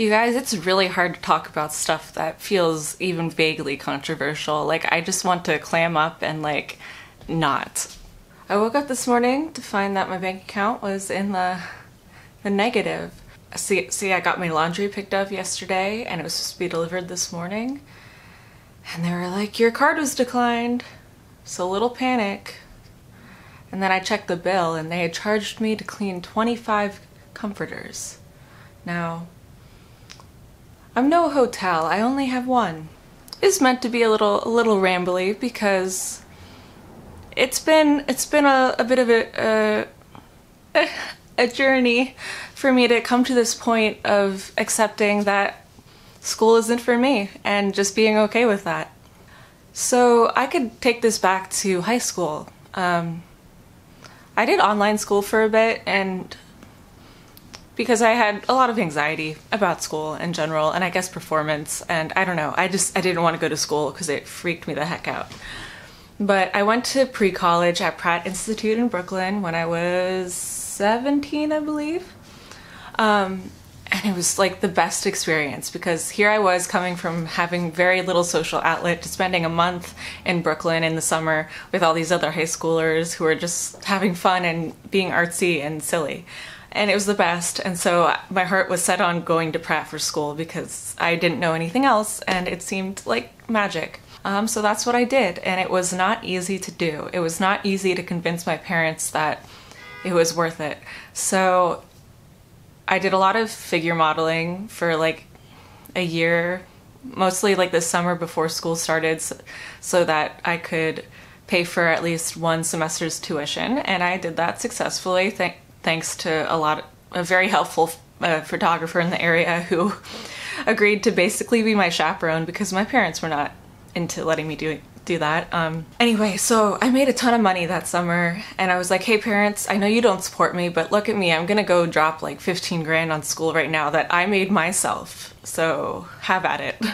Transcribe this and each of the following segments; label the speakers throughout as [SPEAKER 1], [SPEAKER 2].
[SPEAKER 1] You guys, it's really hard to talk about stuff that feels even vaguely controversial. Like, I just want to clam up and, like, not. I woke up this morning to find that my bank account was in the, the negative. See, see, I got my laundry picked up yesterday and it was supposed to be delivered this morning. And they were like, Your card was declined. So, a little panic. And then I checked the bill and they had charged me to clean 25 comforters. Now, I'm no hotel. I only have one. It's meant to be a little a little rambly because it's been it's been a, a bit of a, a a journey for me to come to this point of accepting that school isn't for me and just being okay with that. So I could take this back to high school. Um, I did online school for a bit and because I had a lot of anxiety about school in general and I guess performance and I don't know I just I didn't want to go to school because it freaked me the heck out. But I went to pre-college at Pratt Institute in Brooklyn when I was 17 I believe. Um, and it was like the best experience because here I was coming from having very little social outlet to spending a month in Brooklyn in the summer with all these other high schoolers who were just having fun and being artsy and silly and it was the best. And so my heart was set on going to Pratt for school because I didn't know anything else and it seemed like magic. Um, so that's what I did, and it was not easy to do. It was not easy to convince my parents that it was worth it. So I did a lot of figure modeling for like a year, mostly like the summer before school started, so, so that I could pay for at least one semester's tuition, and I did that successfully. Thank thanks to a lot of, a very helpful uh, photographer in the area who agreed to basically be my chaperone because my parents were not into letting me do do that. Um, anyway, so I made a ton of money that summer and I was like, hey parents, I know you don't support me, but look at me, I'm gonna go drop like 15 grand on school right now that I made myself. So have at it.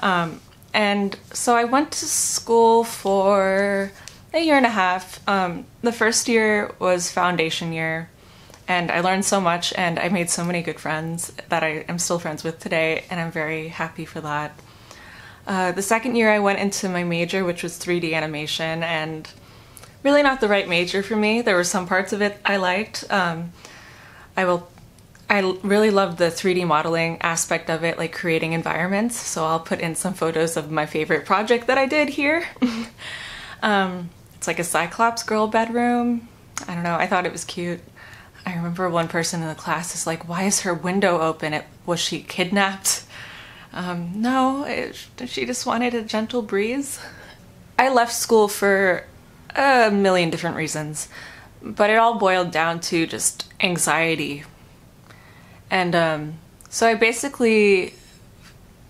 [SPEAKER 1] Um, and so I went to school for a year and a half. Um, the first year was foundation year, and I learned so much, and I made so many good friends that I am still friends with today, and I'm very happy for that. Uh, the second year, I went into my major, which was 3D animation, and really not the right major for me. There were some parts of it I liked. Um, I will. I really loved the 3D modeling aspect of it, like creating environments. So I'll put in some photos of my favorite project that I did here. um, like a Cyclops girl bedroom. I don't know, I thought it was cute. I remember one person in the class is like, why is her window open? It, was she kidnapped? Um, no, it, she just wanted a gentle breeze. I left school for a million different reasons, but it all boiled down to just anxiety. And um, so I basically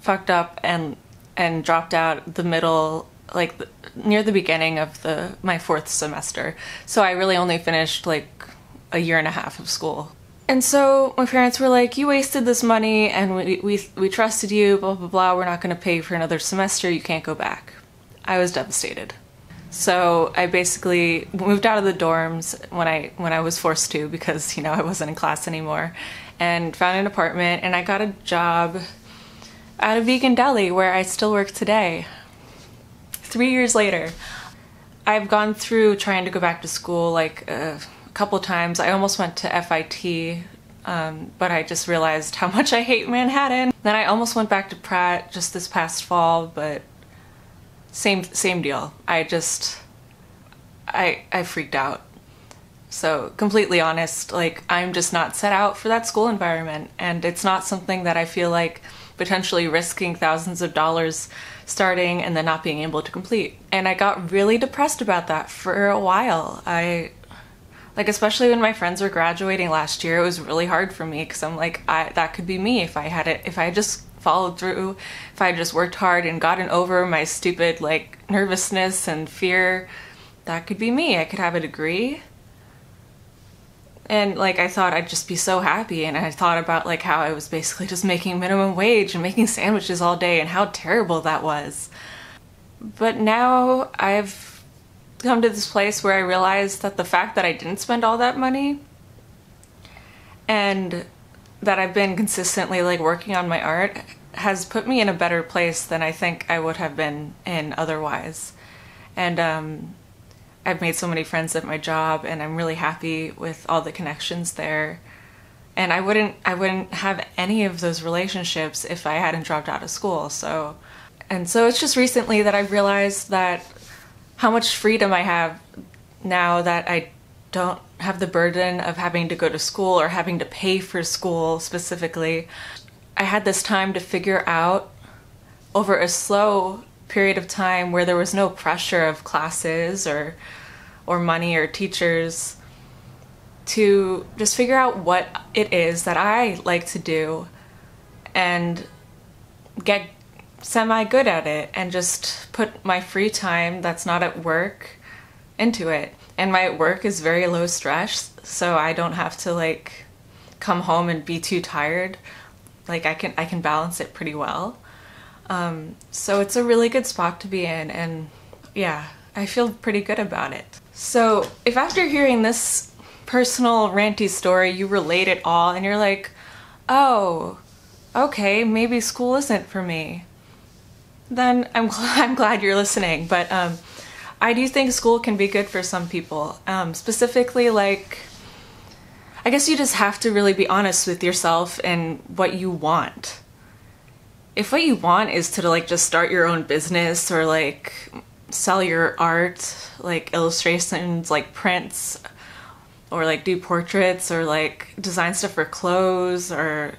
[SPEAKER 1] fucked up and and dropped out the middle like the, near the beginning of the my fourth semester. So I really only finished like a year and a half of school. And so my parents were like, "You wasted this money, and we we we trusted you. Blah blah blah. We're not going to pay for another semester. You can't go back." I was devastated. So I basically moved out of the dorms when I when I was forced to because you know I wasn't in class anymore, and found an apartment. And I got a job at a vegan deli where I still work today three years later, I've gone through trying to go back to school like a couple times. I almost went to FIT, um, but I just realized how much I hate Manhattan. Then I almost went back to Pratt just this past fall, but same same deal. I just I I freaked out. So completely honest, like I'm just not set out for that school environment, and it's not something that I feel like potentially risking thousands of dollars starting and then not being able to complete. And I got really depressed about that for a while. I like especially when my friends were graduating last year, it was really hard for me cuz I'm like I that could be me if I had it if I just followed through, if I just worked hard and gotten over my stupid like nervousness and fear, that could be me. I could have a degree and like I thought I'd just be so happy and I thought about like how I was basically just making minimum wage and making sandwiches all day and how terrible that was. But now I've come to this place where I realize that the fact that I didn't spend all that money and that I've been consistently like working on my art has put me in a better place than I think I would have been in otherwise. And um, I've made so many friends at my job, and I'm really happy with all the connections there. And I wouldn't, I wouldn't have any of those relationships if I hadn't dropped out of school. So, and so it's just recently that I realized that how much freedom I have now that I don't have the burden of having to go to school or having to pay for school specifically. I had this time to figure out over a slow period of time where there was no pressure of classes or or money or teachers to just figure out what it is that I like to do and get semi good at it and just put my free time that's not at work into it. And my work is very low stress, so I don't have to like come home and be too tired. Like I can I can balance it pretty well. Um, so it's a really good spot to be in and yeah, I feel pretty good about it. So if after hearing this personal ranty story you relate it all and you're like, oh, okay, maybe school isn't for me, then I'm, I'm glad you're listening. But um, I do think school can be good for some people. Um, specifically, like, I guess you just have to really be honest with yourself and what you want. If what you want is to like just start your own business or like sell your art, like illustrations, like prints, or like do portraits or like design stuff for clothes or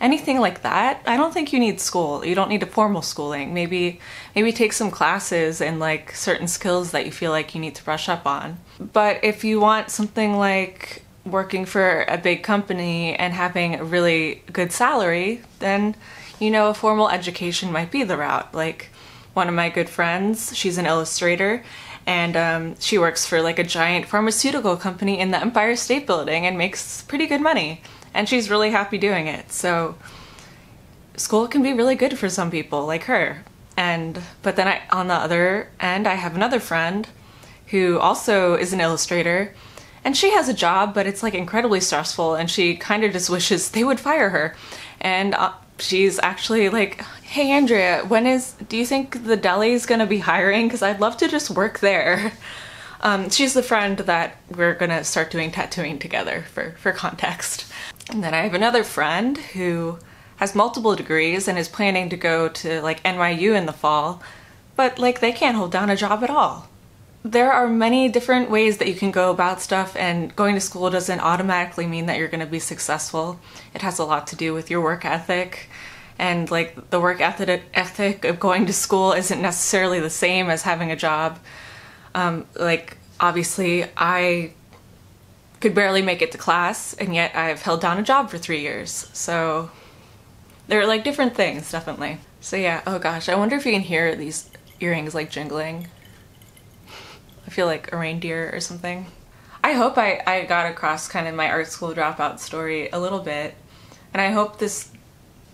[SPEAKER 1] anything like that, I don't think you need school. You don't need a formal schooling. Maybe maybe take some classes and like certain skills that you feel like you need to brush up on. But if you want something like working for a big company and having a really good salary, then you know a formal education might be the route. Like one of my good friends, she's an illustrator and um, she works for like a giant pharmaceutical company in the Empire State Building and makes pretty good money and she's really happy doing it. So school can be really good for some people like her. And but then I on the other end I have another friend who also is an illustrator and she has a job but it's like incredibly stressful and she kind of just wishes they would fire her. And uh, she's actually like, "Hey Andrea, when is do you think the deli is going to be hiring cuz I'd love to just work there." Um, she's the friend that we're gonna start doing tattooing together for, for context. And then I have another friend who has multiple degrees and is planning to go to like NYU in the fall, but like they can't hold down a job at all. There are many different ways that you can go about stuff, and going to school doesn't automatically mean that you're going to be successful. It has a lot to do with your work ethic, and like the work ethic of going to school isn't necessarily the same as having a job. Um, like obviously, I could barely make it to class, and yet I've held down a job for three years. So they're like different things, definitely. So yeah, oh gosh, I wonder if you can hear these earrings like jingling. Feel like a reindeer or something. I hope I, I got across kind of my art school dropout story a little bit, and I hope this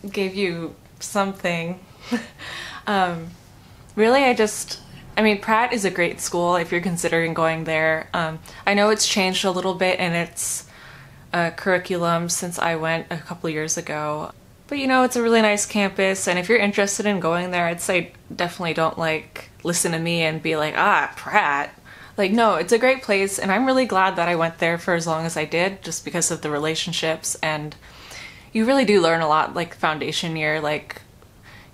[SPEAKER 1] gave you something. um, really, I just I mean, Pratt is a great school if you're considering going there. Um, I know it's changed a little bit in its uh, curriculum since I went a couple years ago. But you know, it's a really nice campus, and if you're interested in going there, I'd say definitely don't like listen to me and be like, ah, Pratt. Like, no, it's a great place, and I'm really glad that I went there for as long as I did, just because of the relationships. And you really do learn a lot, like, foundation year. Like,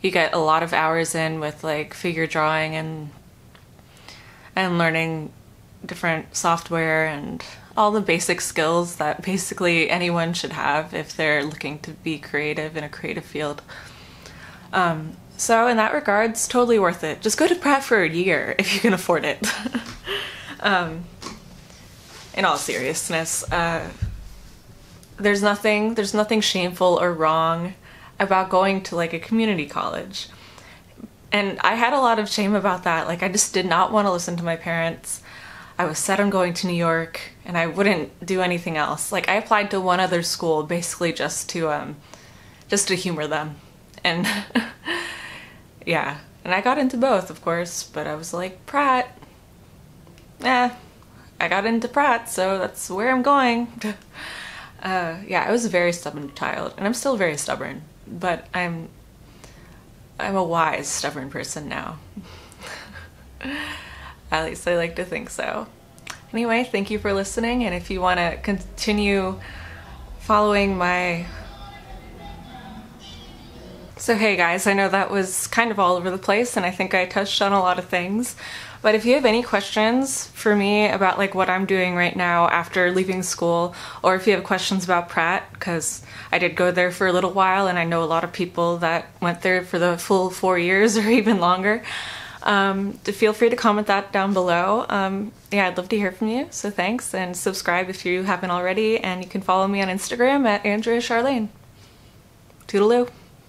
[SPEAKER 1] you get a lot of hours in with, like, figure drawing and and learning different software and all the basic skills that basically anyone should have if they're looking to be creative in a creative field. Um, so in that regard, it's totally worth it. Just go to Pratt for a year if you can afford it. um, in all seriousness, uh, there's nothing there's nothing shameful or wrong about going to like a community college. And I had a lot of shame about that. Like, I just did not want to listen to my parents. I was set on going to New York and I wouldn't do anything else. Like, I applied to one other school basically just to, um, just to humor them. And yeah, and I got into both, of course, but I was like, Pratt, eh, I got into Pratt, so that's where I'm going. Uh, yeah, I was a very stubborn child, and I'm still very stubborn, but I'm I'm a wise, stubborn person now. At least I like to think so. Anyway, thank you for listening, and if you want to continue following my so, hey guys, I know that was kind of all over the place and I think I touched on a lot of things. But if you have any questions for me about like what I'm doing right now after leaving school, or if you have questions about Pratt, because I did go there for a little while and I know a lot of people that went there for the full four years or even longer, um, feel free to comment that down below. Um, yeah, I'd love to hear from you. So thanks and subscribe if you haven't already. And you can follow me on Instagram at Andrea Charlaine. Toodaloo.